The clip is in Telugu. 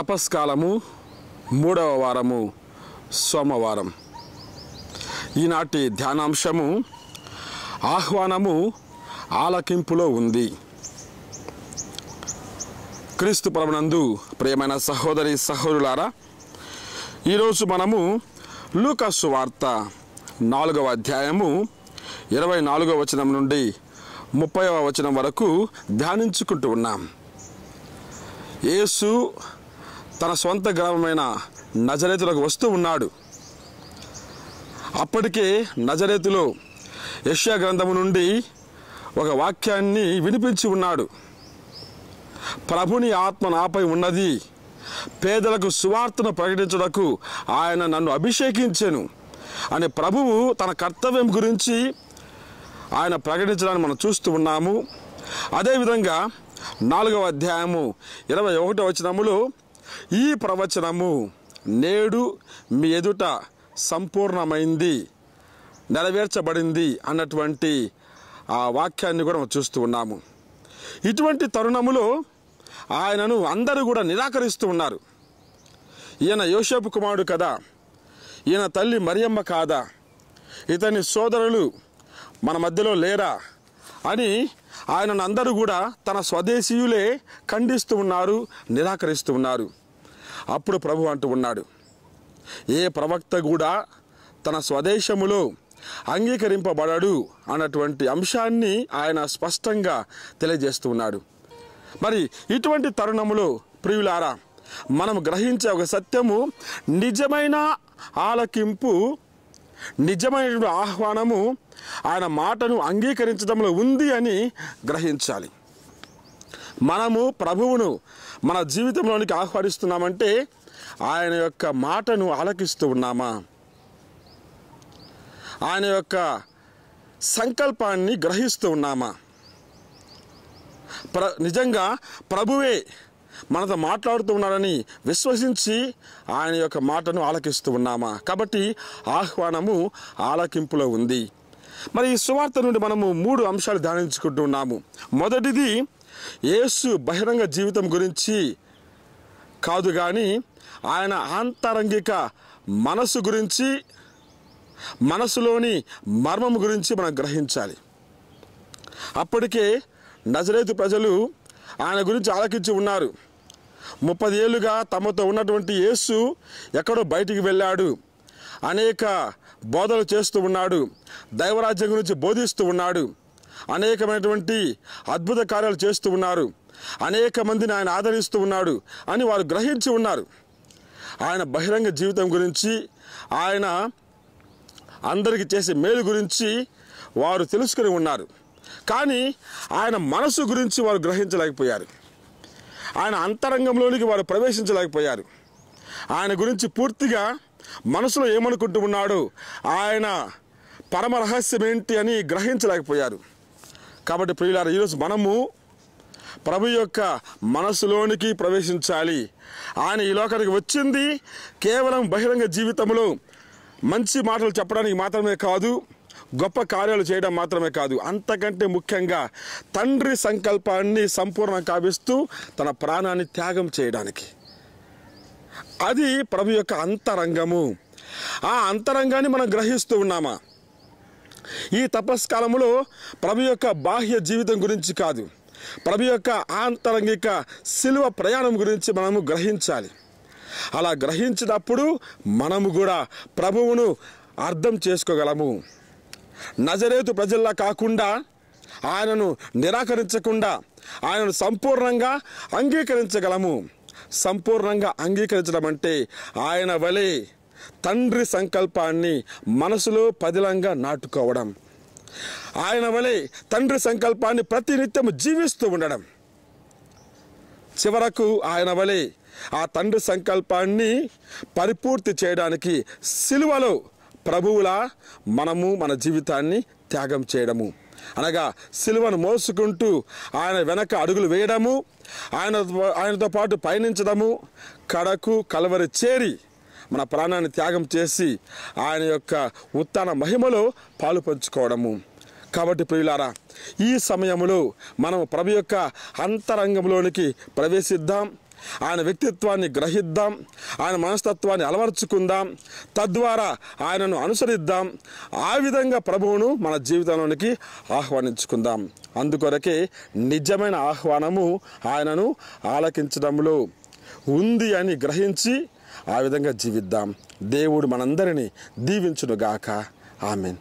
తపస్కాలము మూడవ వారము సోమవారం. ఈనాటి ధ్యానాంశము ఆహ్వానము ఆలకింపులో ఉంది. క్రీస్తు పరమనందు ప్రియమైన సహోదరి సహోదరులారా ఈరోజు మనము లూకస్సు వార్త నాలుగవ అధ్యాయము ఇరవై నాలుగవ వచనం నుండి ముప్పైవ వచనం వరకు ధ్యానించుకుంటూ ఉన్నాం. యేసు తన సొంత గ్రామమైన నజరేతులకు వస్తూ ఉన్నాడు. అప్పటికే నజరేతులో యష్యా గ్రంథము నుండి ఒక వాక్యాన్ని వినిపించి ఉన్నాడు. ప్రభుని ఆత్మ నాపై ఉన్నది. పేదలకు సువార్తను ప్రకటించుటకు ఆయన నన్ను అభిషేకించాను అని ప్రభువు తన కర్తవ్యం గురించి ఆయన ప్రకటించడాన్ని మనం చూస్తూ ఉన్నాము. అదేవిధంగా నాలుగవ అధ్యాయము ఇరవై ఒకటో వచనములో ఈ ప్రవచనము నేడు మీ ఎదుట సంపూర్ణమైంది నెరవేర్చబడింది అన్నటువంటి ఆ వాక్యాన్ని కూడా మనం చూస్తూ ఉన్నాము. ఇటువంటి తరుణములో ఆయనను అందరూ కూడా నిరాకరిస్తూ ఉన్నారు. ఈయన యోసేపు కుమారుడు కదా ఈయన తల్లి మరియమ్మ కాదా ఇతని సోదరులు మన మధ్యలో లేరా అని ఆయనను అందరూ కూడా తన స్వదేశీయులే ఖండిస్తూ ఉన్నారు నిరాకరిస్తూ ఉన్నారు. అప్పుడు ప్రభు అంటూ ఉన్నాడు ఏ ప్రవక్త కూడా తన స్వదేశములో అంగీకరింపబడడు అన్నటువంటి అంశాన్ని ఆయన స్పష్టంగా తెలియజేస్తూ ఉన్నాడు. మరి ఇటువంటి తరుణములో ప్రియులారా మనం గ్రహించే ఒక సత్యము నిజమైన ఆలకింపు నిజమైన ఆహ్వానము ఆయన మాటను అంగీకరించడంలో ఉంది అని గ్రహించాలి. మనము ప్రభువును మన జీవితంలోనికి ఆహ్వానిస్తున్నామంటే ఆయన యొక్క మాటను ఆలకిస్తూ ఉన్నామా? ఆయన యొక్క సంకల్పాన్ని గ్రహిస్తూ ఉన్నామా? ప్ర నిజంగా ప్రభువే మనతో మాట్లాడుతూ ఉన్నాడని విశ్వసించి ఆయన యొక్క మాటను ఆలకిస్తూ ఉన్నామా? కాబట్టి ఆహ్వానము ఆలకింపులో ఉంది. మరి ఈ సువార్త నుండి మనము మూడు అంశాలు ధ్యానించుకుంటూ ఉన్నాము. మొదటిది యేసు బహిరంగ జీవితం గురించి కాదు కానీ ఆయన ఆంతరంగిక మనసు గురించి మనసులోని మర్మం గురించి మనం గ్రహించాలి. అప్పటికే నజరేతు ప్రజలు ఆయన గురించి ఆలకించి ఉన్నారు. ముప్పది ఏళ్ళుగా తమతో ఉన్నటువంటి యేసు ఎక్కడో బయటికి వెళ్ళాడు. అనేక బోధలు చేస్తూ ఉన్నాడు. దైవరాజ్యం గురించి బోధిస్తూ ఉన్నాడు. అనేకమైనటువంటి అద్భుత కార్యాలు చేస్తూ ఉన్నారు. అనేక మందిని ఆయన ఆదరిస్తూ ఉన్నాడు అని వారు గ్రహించి ఉన్నారు. ఆయన బహిరంగ జీవితం గురించి ఆయన అందరికీ చేసే మేలు గురించి వారు తెలుసుకుని ఉన్నారు. కానీ ఆయన మనసు గురించి వారు గ్రహించలేకపోయారు. ఆయన అంతరంగంలోనికి వారు ప్రవేశించలేకపోయారు. ఆయన గురించి పూర్తిగా మనసులో ఏమనుకుంటూ ఉన్నాడు ఆయన పరమ రహస్యం ఏంటి అని గ్రహించలేకపోయారు. కాబట్టి ప్రియులారు ఈరోజు మనము ప్రభు యొక్క మనసులోనికి ప్రవేశించాలి. ఆయన ఈ లోకానికి వచ్చింది కేవలం బహిరంగ జీవితంలో మంచి మాటలు చెప్పడానికి మాత్రమే కాదు. గొప్ప కార్యాలు చేయడం మాత్రమే కాదు అంతకంటే ముఖ్యంగా తండ్రి సంకల్పాన్ని సంపూర్ణం కావిస్తూ తన ప్రాణాన్ని త్యాగం చేయడానికి. అది ప్రభు యొక్క అంతరంగము. ఆ అంతరంగాన్ని మనం గ్రహిస్తూ ఉన్నామా? ఈ తపస్కాలంలో ప్రభు యొక్క బాహ్య జీవితం గురించి కాదు ప్రభు యొక్క ఆంతరంగిక శిలువ ప్రయాణం గురించి మనము గ్రహించాలి. అలా గ్రహించినప్పుడు మనము కూడా ప్రభువును అర్థం చేసుకోగలము. నజరేతు ప్రజల్లా కాకుండా ఆయనను నిరాకరించకుండా ఆయనను సంపూర్ణంగా అంగీకరించగలము. సంపూర్ణంగా అంగీకరించడం అంటే ఆయన వలె తండ్రి సంకల్పాన్ని మనసులో పదిలంగా నాటుకోవడం. ఆయన వలె తండ్రి సంకల్పాన్ని ప్రతినిత్యం జీవిస్తూ ఉండడం. చివరకు ఆయన వలె ఆ తండ్రి సంకల్పాన్ని పరిపూర్తి చేయడానికి సిలువలో ప్రభువులా మనము మన జీవితాన్ని త్యాగం చేయడము. అనగా సిలువను మోసుకుంటూ ఆయన వెనక అడుగులు వేయడము ఆయన ఆయనతో పాటు పయనించడము కడకు కలవరి చేరి మన ప్రాణాన్ని త్యాగం చేసి ఆయన యొక్క ఉత్తాన మహిమలో పాలు పంచుకోవడము. కాబట్టి ప్రియులారా ఈ సమయంలో మనం ప్రభు యొక్క అంతరంగంలోనికి ప్రవేశిద్దాం. ఆయన వ్యక్తిత్వాన్ని గ్రహిద్దాం ఆయన మనస్తత్వాన్ని అలవర్చుకుందాం తద్వారా ఆయనను అనుసరిద్దాం. ఆ విధంగా ప్రభువును మన జీవితంలోనికి ఆహ్వానించుకుందాం. అందుకొరకే నిజమైన ఆహ్వానము ఆయనను ఆలకించడంలో ఉంది అని గ్రహించి ఆ విధంగా జీవిద్దాం. దేవుడు మనందరినీ దీవించునుగాక. ఆమెన్.